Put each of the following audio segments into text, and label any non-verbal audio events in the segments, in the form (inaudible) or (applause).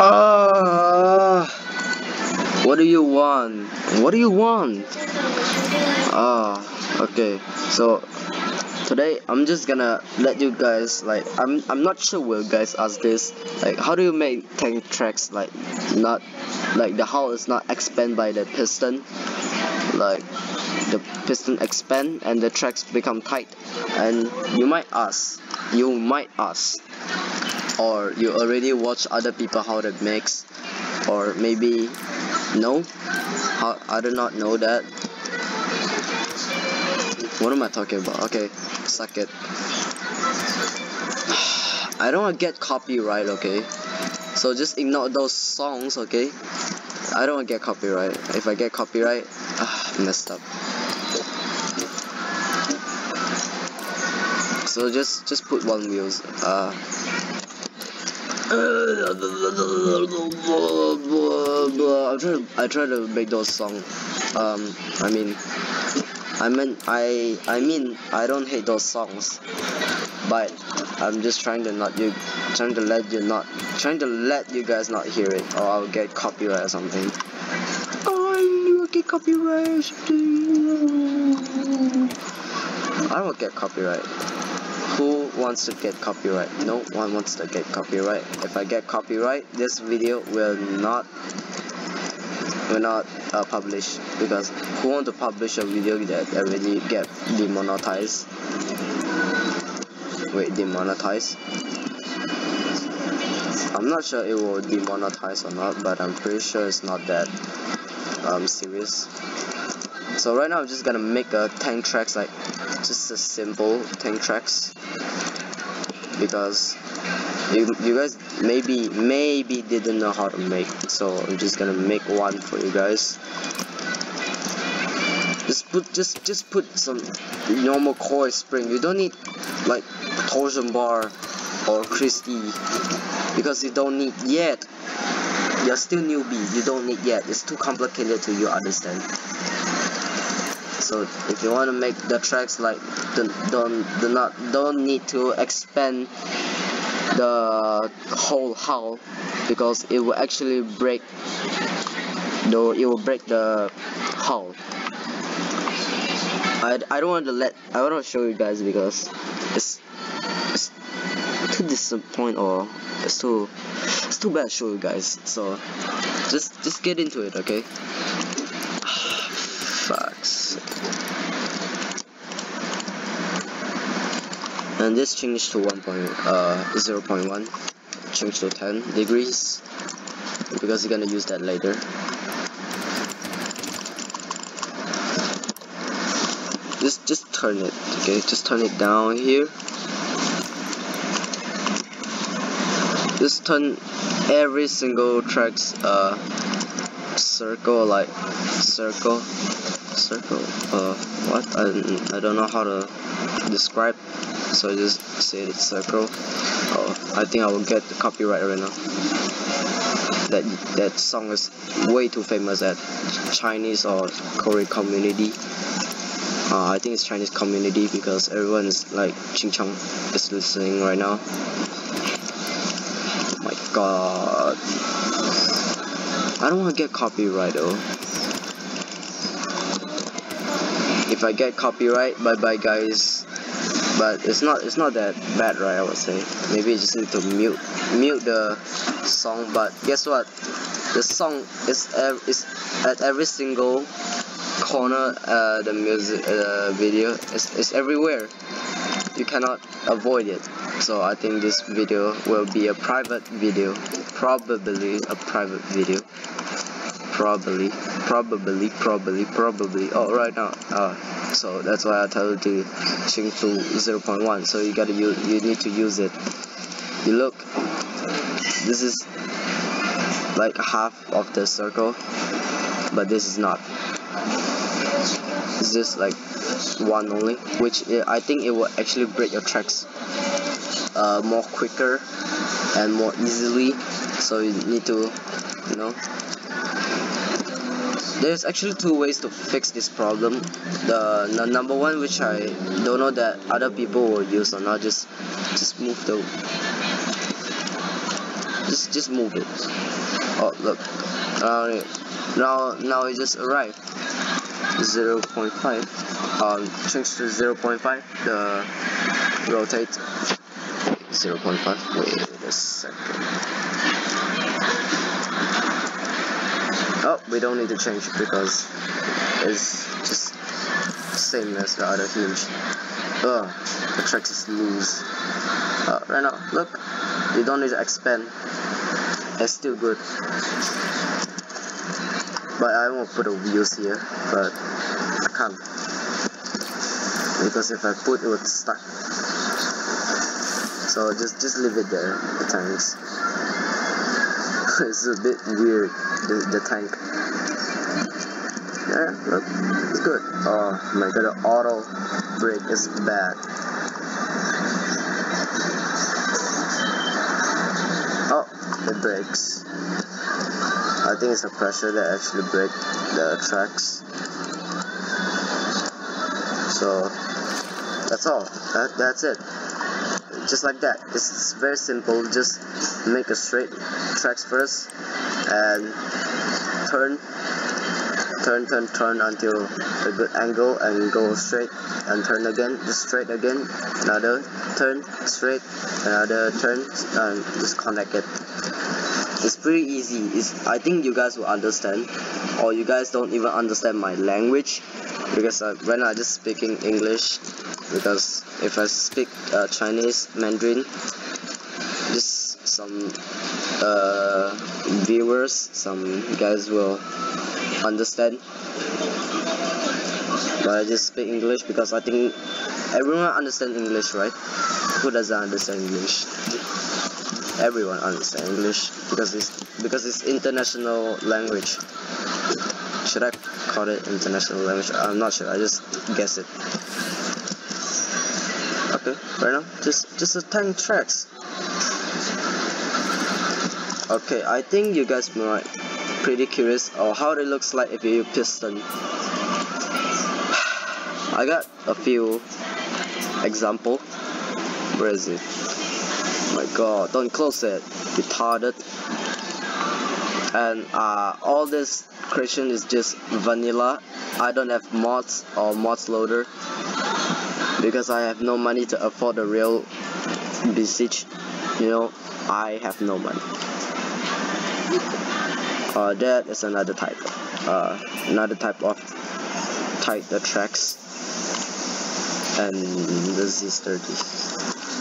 Uh, what do you want? What do you want? Ah, uh, okay. So today I'm just gonna let you guys like I'm I'm not sure will guys ask this like how do you make tank tracks like not like the hull is not expand by the piston like the piston expand and the tracks become tight and you might ask you might ask or you already watch other people how to mix or maybe no? How I do not know that. What am I talking about? Okay suck it. (sighs) I don't want to get copyright okay? So just ignore those songs okay? I don't want to get copyright. If I get copyright ah, messed up. So just just put one wheels uh I try to I try to make those songs um I mean I mean I I mean I don't hate those songs but I'm just trying to not you trying to let you not trying to let you guys not hear it or I'll get copyright or something. I I get copyright. I don't get copyright who wants to get copyright? No one wants to get copyright. If I get copyright this video will not will not uh, publish because who want to publish a video that already get demonetized? Wait demonetized? I'm not sure it will demonetize or not but I'm pretty sure it's not that um, serious. So right now I'm just gonna make a tank tracks like just a simple tank tracks. Because you, you guys maybe maybe didn't know how to make so I'm just gonna make one for you guys. Just put just just put some normal coil spring. You don't need like torsion bar or Christie because you don't need yet. You're still newbie. You don't need yet. It's too complicated to you understand so if you want to make the tracks like don't do not don't need to expand the whole hull because it will actually break though it will break the hull. I, I don't want to let I want to show you guys because it's, it's too disappointing or it's too it's too bad to show you guys. So just just get into it okay and this changed to 1. uh, 0 0.1 change to 10 degrees because you're gonna use that later. Just just turn it okay? Just turn it down here. Just turn every single track's uh circle like circle circle uh what? I, I don't know how to describe so I just say it's circle. Oh I think I will get the copyright right now. That that song is way too famous at Chinese or Korean community. Uh, I think it's Chinese community because everyone is like Ching Chong is listening right now. Oh my god I don't want to get copyright though. If I get copyright bye bye guys. But it's not it's not that bad right I would say. Maybe you just need to mute mute the song. But guess what? The song is ev is at every single corner uh, the music uh, video. Is, is everywhere. You cannot avoid it so I think this video will be a private video. Probably a private video. Probably. Probably. Probably. Probably. Oh right now. Uh, so that's why I tell you. To change to 0.1 so you gotta use you need to use it. You look. This is like half of the circle but this is not. It's just like one only which I think it will actually break your tracks uh, more quicker and more easily. So you need to you know. There's actually two ways to fix this problem. The, the number one which I don't know that other people will use or not just just move the just just move it. Oh look. Uh, now now it just arrived. 0.5 um change to 0.5 the rotate 0.5 wait a second. Oh we don't need to change it because it's just same as the other hinge Ugh, the track is loose. Uh, right now look. You don't need to expand. It's still good. But I won't put the wheels here but I can't. Because if I put it would stuck so just just leave it there the tanks. (laughs) It's a bit weird the, the tank. Yeah look it's good. Oh my god the auto brake is bad. Oh it breaks. I think it's the pressure that actually break the tracks. So that's all. That, that's it just like that. It's very simple. Just make a straight tracks first and turn turn turn turn until a good angle and go straight and turn again just straight again another turn straight another turn and just connect it. It's pretty easy. It's, I think you guys will understand or you guys don't even understand my language because uh, when I'm just speaking English because if I speak uh, Chinese Mandarin just some uh, viewers some guys will understand. But I just speak English because I think everyone understand English right? Who doesn't understand English? Everyone understand English because it's because it's international language. Should I call it international language. I'm not sure. I just guess it. Okay. Right now? Just just a tank tracks. Okay I think you guys might pretty curious of how it looks like if you use piston (sighs) I got a few example. Where is it? Oh my god don't close it retarded. And uh, all this creation is just vanilla. I don't have mods or mods loader because I have no money to afford a real Besiege you know I have no money. Uh, that is another type uh, another type of type the tracks. And this is 30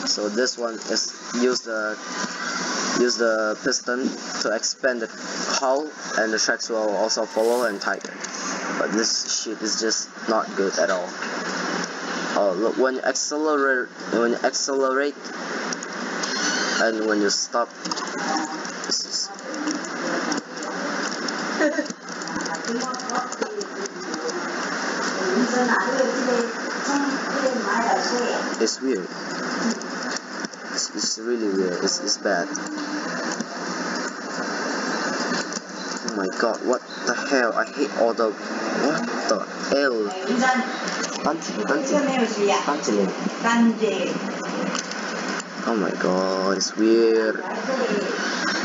so this one is use the use the piston to expand the hull and the tracks will also follow and tighten but this shit is just not good at all. Oh look when you accelerate when you accelerate and when you stop it's weird. It's, it's really weird. It's, it's bad Oh my god, what the hell? I hate all the... What the hell? Oh my god, it's weird.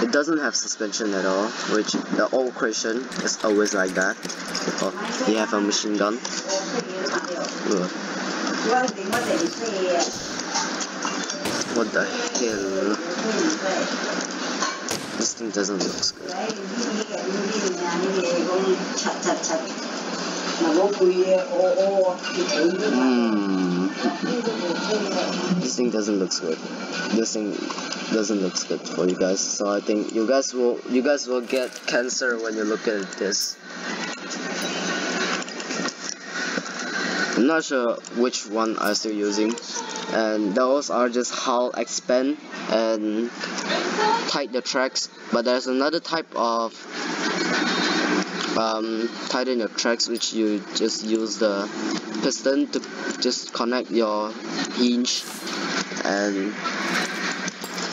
It doesn't have suspension at all, which the old creation is always like that. Oh, you have a machine gun. Ugh. What the hell? This thing doesn't look good. Hmm. This thing doesn't look good. This thing doesn't look good for you guys. So I think you guys will you guys will get cancer when you look at this. I'm not sure which one I'm still using. And those are just hull expand and tight the tracks. But there's another type of um, tighten your tracks which you just use the piston to just connect your hinge. And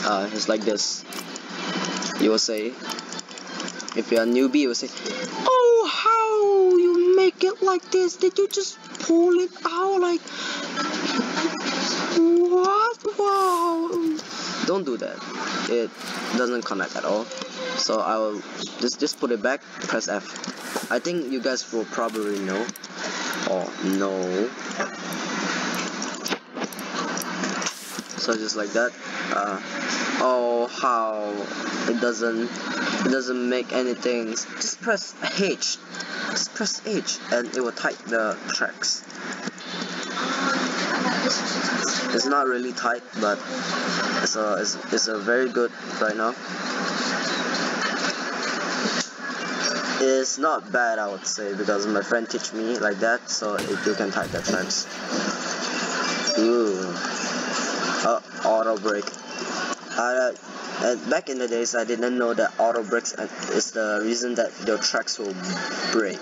uh, it's like this. You will say if you're a newbie you will say oh how you make it like this? Did you just pull it out? Like what? Wow. Don't do that it doesn't connect at all. So I will just just put it back press F. I think you guys will probably know or no so just like that uh, oh how it doesn't it doesn't make anything. Just press H just press H and it will type the tracks it's not really tight but it's a it's, it's a very good right now it's not bad I would say because my friend teach me like that so it, you can type the tracks ooh uh, auto brake. Uh, back in the days, I didn't know that auto brakes is the reason that your tracks will break.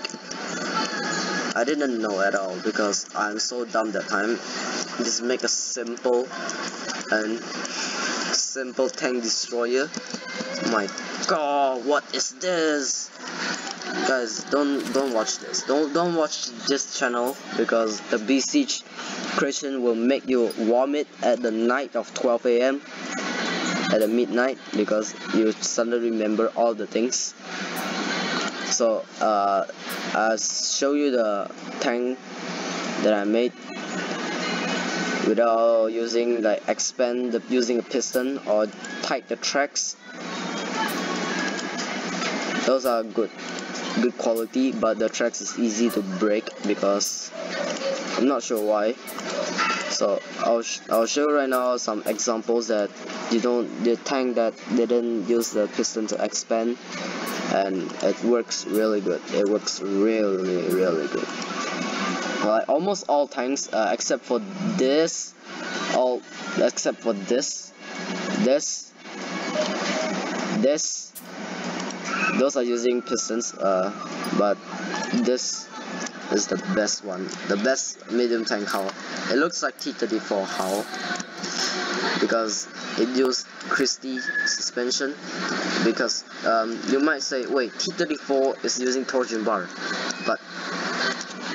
I didn't know at all because I'm so dumb that time. Just make a simple and simple tank destroyer. My god, what is this? Guys, don't don't watch this. Don't don't watch this channel because the BC Christian will make you vomit at the night of 12 a.m. at the midnight because you suddenly remember all the things. So uh, I'll show you the tank that I made without using like expand the using a piston or tight the tracks. Those are good good quality but the tracks is easy to break because I'm not sure why. So I'll, I'll show right now some examples that you don't the tank that didn't use the piston to expand and it works really good. It works really really good like almost all tanks uh, except for this all except for this this this those are using pistons uh, but this is the best one the best medium tank hull. It looks like T34 hull because it used Christie suspension because um, you might say wait T34 is using torsion bar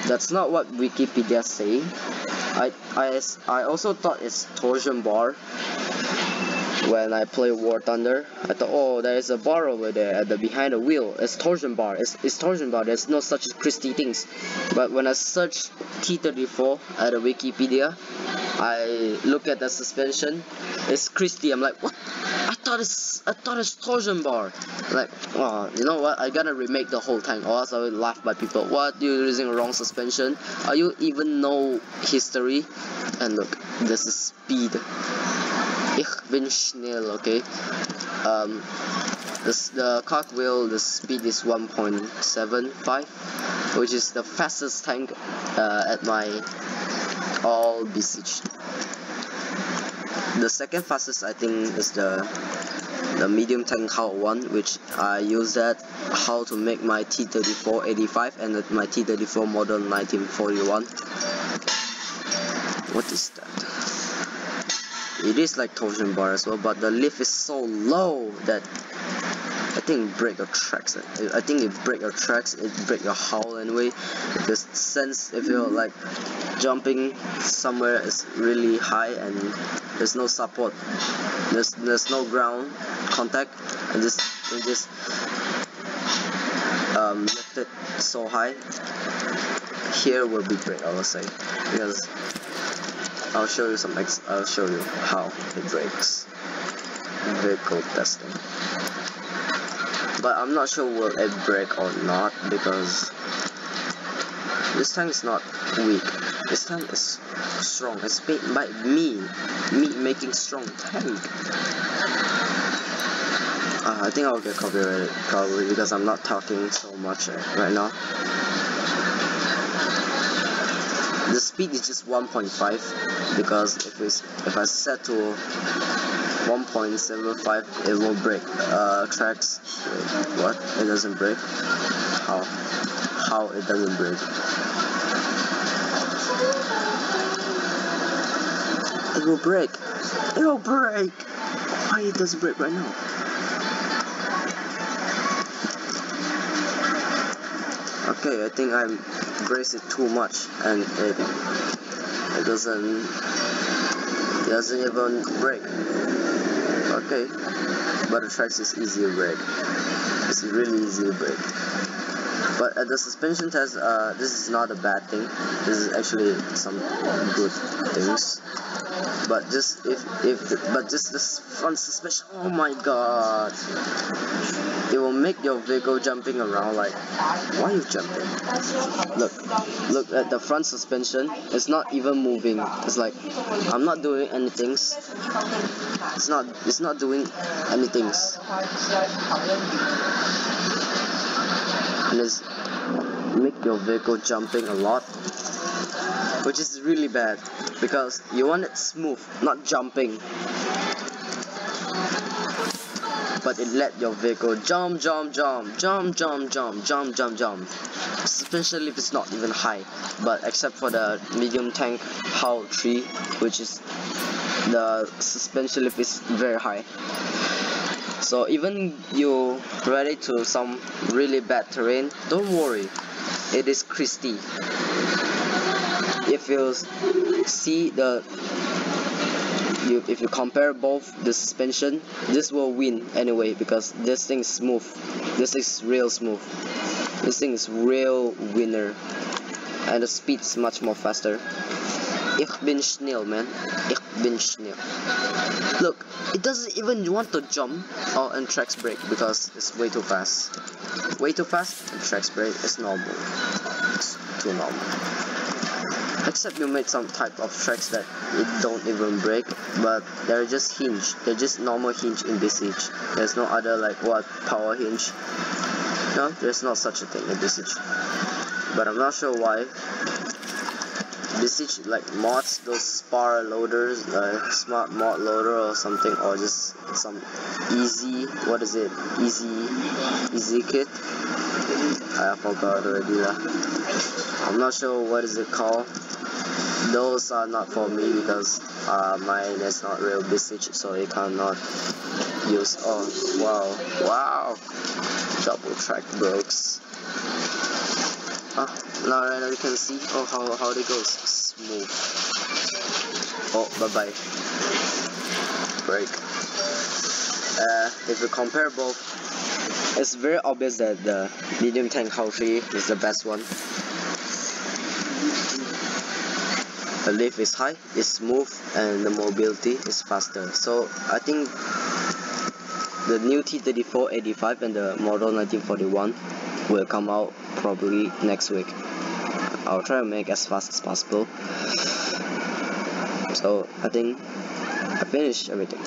that's not what Wikipedia say I, I, I also thought it's torsion bar when I play War Thunder. I thought, oh, there is a bar over there at the behind the wheel. It's torsion bar. It's, it's torsion bar. There's no such Christie things. But when I search T34 at the Wikipedia, I look at the suspension. It's Christie. I'm like, what? I thought it's I thought it's torsion bar. Like, oh, you know what? I gotta remake the whole time, or else I will laugh by people. What? You're using a wrong suspension? Are you even know history? And look, this is speed ich bin schnell, okay? Um, the, the cartwheel, the speed is 1.75, which is the fastest tank uh, at my all besieged. The second fastest, I think, is the the medium tank hull one, which I use that how to make my T34 85 and my T34 model 1941. What is that? It is like torsion bar as well, but the lift is so low that I think it break your tracks. I think it break your tracks, it break your hull anyway. Because since if you're like jumping somewhere is really high and there's no support, there's there's no ground contact, and just and just um, lift it so high. Here will be break, I will say, because I'll show you some I'll show you how it breaks. Vehicle testing. But I'm not sure will it break or not because this tank is not weak. This tank is strong. It's made by me. Me making strong tank. Uh, I think I'll get copyrighted probably because I'm not talking so much right now the speed is just 1.5 because if it's if I set to 1.75 it will break. Uh, tracks what? It doesn't break? How? How it doesn't break? It will break. It will break. Why it doesn't break right now? Okay I think I'm brace it too much and it it doesn't doesn't even break okay? But the tracks is easy to break. It's really easy to break. But at the suspension test uh, this is not a bad thing. This is actually some good things but just if if but just this front suspension oh my god. It will make your vehicle jumping around like why are you jumping? Look look at the front suspension. It's not even moving. It's like I'm not doing anything. It's not it's not doing anything. And it's make your vehicle jumping a lot which is really bad because you want it smooth not jumping. But it let your vehicle jump jump jump jump jump jump jump jump jump. Suspension lift is not even high. But except for the medium tank hull 3 which is the suspension lift is very high. So even you ready to some really bad terrain don't worry. It is Christie if you see the you if you compare both the suspension this will win anyway because this thing is smooth. This is real smooth. This thing is real winner. And the speed is much more faster. Ich bin schnell man. Ich bin schnell. Look it doesn't even want to jump or and tracks brake because it's way too fast. Way too fast and tracks brake is normal. It's too normal except you made some type of tracks that it don't even break but they're just hinge. They're just normal hinge in Besiege there's no other like what power hinge? No there's not such a thing in Besiege but I'm not sure why. This Besiege like mods those spar loaders like smart mod loader or something or just some easy what is it? Easy easy kit I forgot already lah I'm not sure what is it called. Those are not for me because uh, mine is not real Besiege so it cannot use oh wow wow. Double track brakes ah now right now you can see oh how, how it goes. Smooth. Oh bye bye brake uh, if you compare both it's very obvious that the medium tank 3 is the best one the lift is high, it's smooth, and the mobility is faster. So I think the new T3485 and the model 1941 will come out probably next week. I'll try to make as fast as possible. So I think I finished everything.